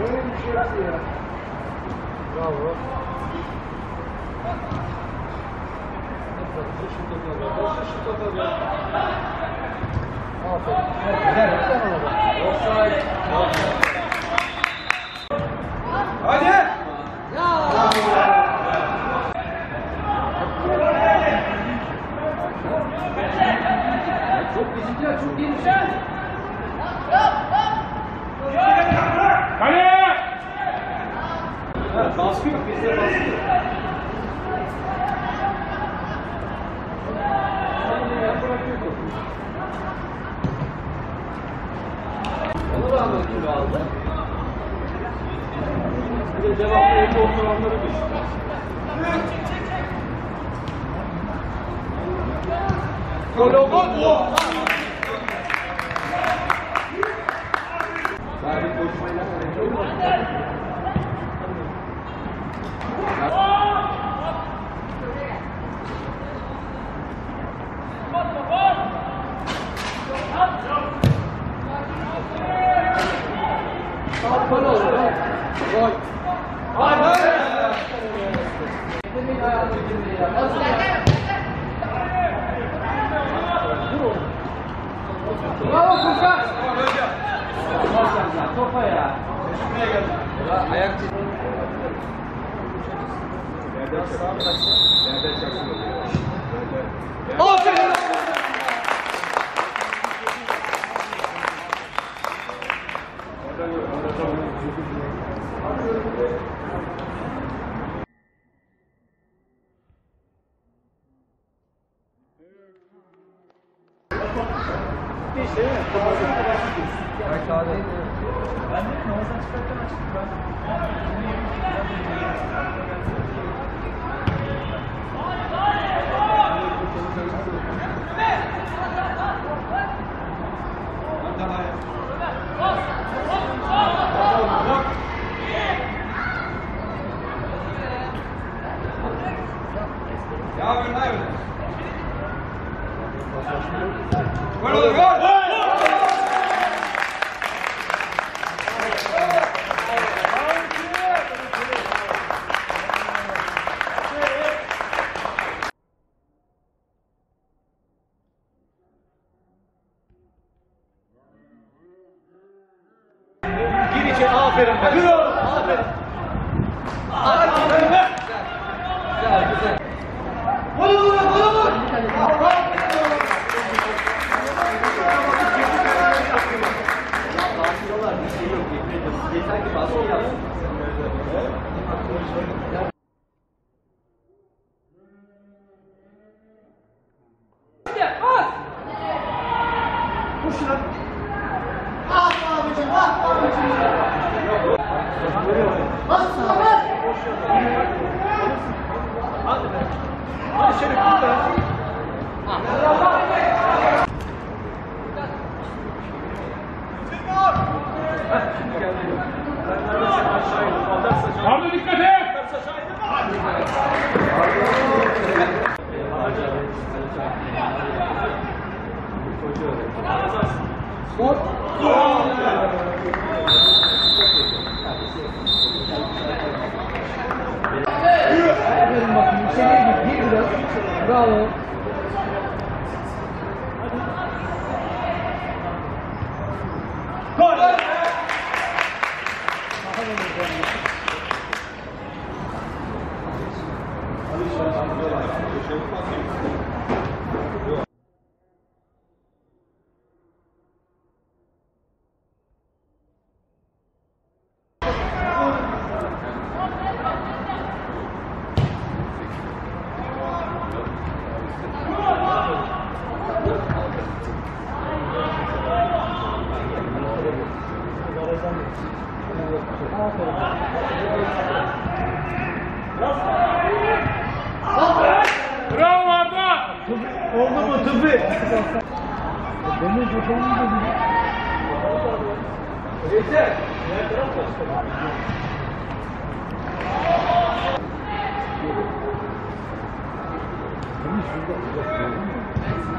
Böyle bir şey yaptı ya. Bravo. Hadi. Rağmen kilo aldı. Bir de evde oturanları düştü. Gol gol! Sabit koşmayla Gol oldu. Gol. Hadi! Demin ayağına girdi ya. Nasıl ya? Vur oğlum. Bravo Furkan. Maşallah topa ya. Ayak Aferin! Ja, Arda dikkat et! Gol. Aferin bakayım. İçeriye git. Gir biraz. Bravo. Gol! Bravo Arda! Tıbbi? Demir Gökhan'ın da Yeter. Demir şurada. Tek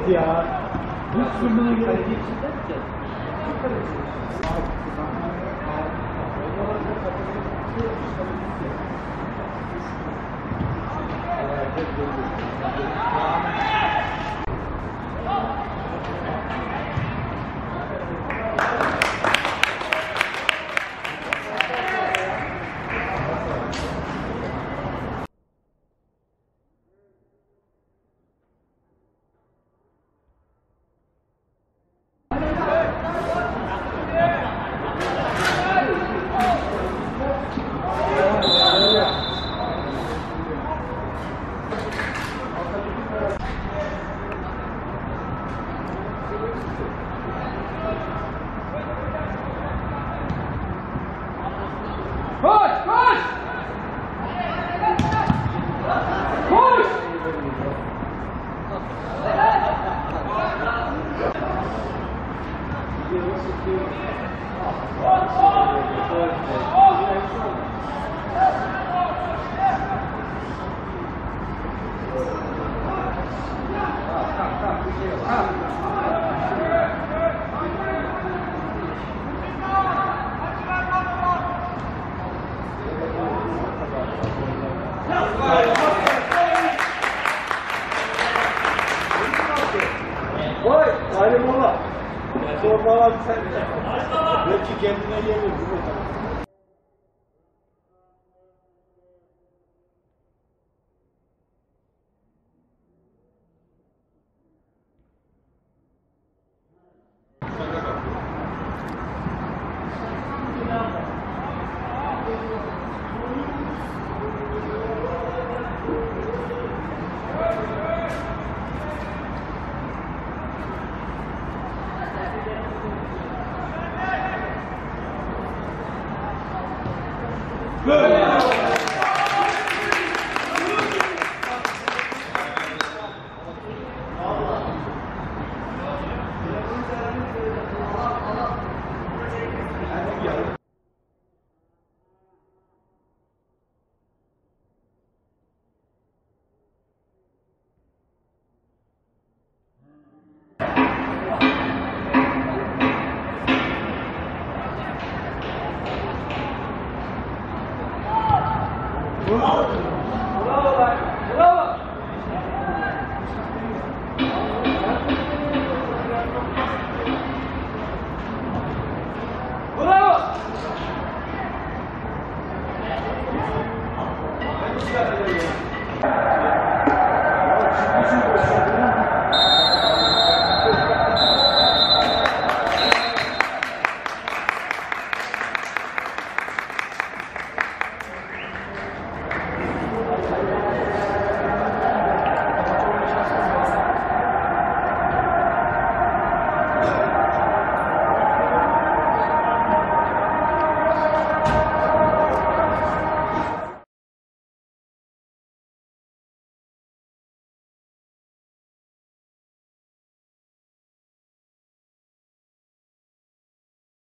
Evet ya. Hiç sürmene gerek yok. Koş Sormalar sen. Belki kendine gelir. Good.